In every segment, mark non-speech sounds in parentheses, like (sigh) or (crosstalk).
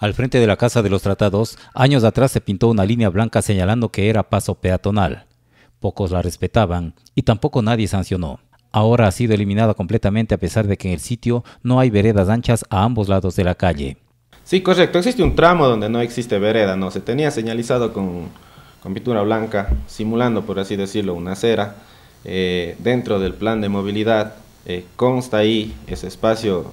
Al frente de la Casa de los Tratados, años atrás se pintó una línea blanca señalando que era paso peatonal. Pocos la respetaban y tampoco nadie sancionó. Ahora ha sido eliminada completamente a pesar de que en el sitio no hay veredas anchas a ambos lados de la calle. Sí, correcto. Existe un tramo donde no existe vereda, ¿no? Se tenía señalizado con, pintura blanca, simulando, por así decirlo, una acera. Eh, dentro del plan de movilidad eh, consta ahí ese espacio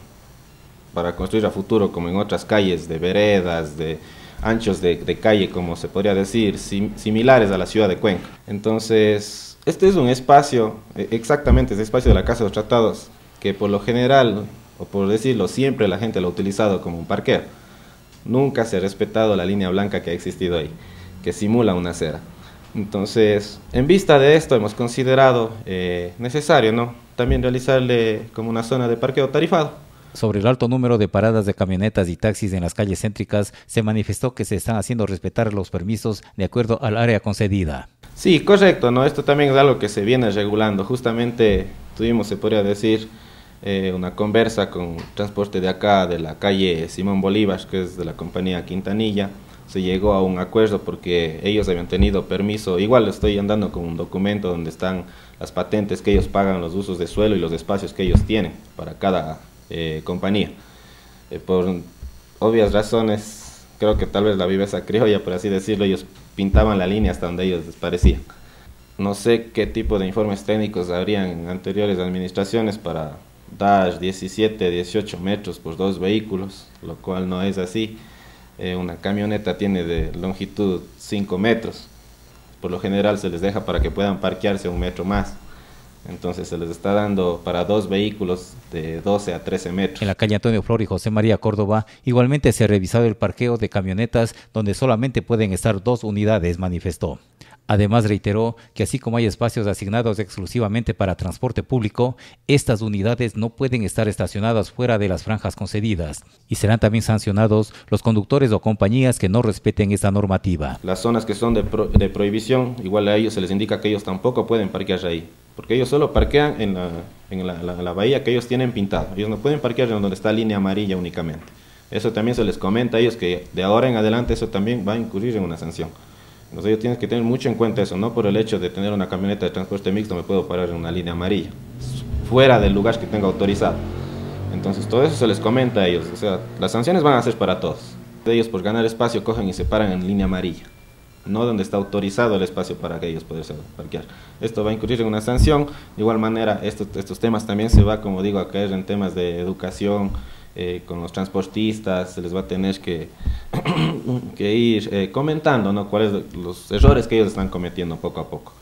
para construir a futuro, como en otras calles de veredas, de anchos de, calle, como se podría decir, similares a la ciudad de Cuenca. Entonces, este es un espacio, e, exactamente ese espacio de la Casa de los Tratados, que por lo general, o por decirlo, siempre la gente lo ha utilizado como un parqueo. Nunca se ha respetado la línea blanca que ha existido ahí, que simula una acera. Entonces, en vista de esto, hemos considerado eh, necesario ¿no? también realizarle como una zona de parqueo tarifado. Sobre el alto número de paradas de camionetas y taxis en las calles céntricas, se manifestó que se están haciendo respetar los permisos de acuerdo al área concedida. Sí, correcto, ¿no? Esto también es algo que se viene regulando. Justamente tuvimos, se podría decir, eh, una conversa con transporte de acá, de la calle Simón Bolívar, que es de la compañía Quintanilla, se llegó a un acuerdo porque ellos habían tenido permiso, igual estoy andando con un documento donde están las patentes que ellos pagan, los usos de suelo y los espacios que ellos tienen para cada eh, compañía. Eh, por obvias razones, creo que tal vez la viveza criolla, por así decirlo, ellos pintaban la línea hasta donde ellos les parecía. No sé qué tipo de informes técnicos habrían anteriores administraciones para dar 17, 18 metros por dos vehículos, lo cual no es así. Eh, una camioneta tiene de longitud 5 metros. Por lo general se les deja para que puedan parquearse un metro más. Entonces se les está dando para dos vehículos de 12 a 13 metros. En la calle Antonio Flor y José María Córdoba igualmente se ha revisado el parqueo de camionetas donde solamente pueden estar dos unidades, manifestó. Además reiteró que así como hay espacios asignados exclusivamente para transporte público, estas unidades no pueden estar estacionadas fuera de las franjas concedidas y serán también sancionados los conductres o compañías que no respeten esta normativa. Las zonas que son de, prohibición, igual a ellos se les indica que ellos tampoco pueden parquear ahí, porque ellos solo parquean en la, en la bahía que ellos tienen pintado, ellos no pueden parquear en donde está línea amarilla únicamente. Eso también se les comenta a ellos que de ahora en adelante eso también va a incurrir en una sanción. Entonces ellos tienen que tener mucho en cuenta eso, no por el hecho de tener una camioneta de transporte mixto me puedo parar en una línea amarilla, fuera del lugar que tenga autorizado. Entonces todo eso se les comenta a ellos, o sea, las sanciones van a ser para todos. Ellos por ganar espacio cogen y se paran en línea amarilla, no donde está autorizado el espacio para que ellos puedan parquear. Esto va a incurrir en una sanción, de igual manera estos, estos temas también se va, como digo, a caer en temas de educación, eh, con los transportistas, se les va a tener que, (clears throat) que ir eh, comentando ¿no? cuáles los errores que ellos están cometiendo poco a poco.